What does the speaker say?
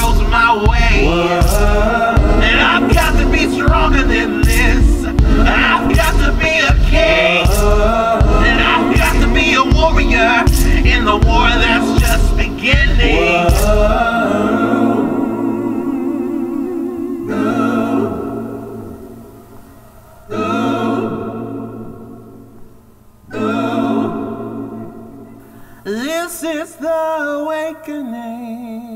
throws my way. And I've got to be stronger than this. I've got to be a king. And I've got to be a warrior in the war that's just beginning. This is the awakening.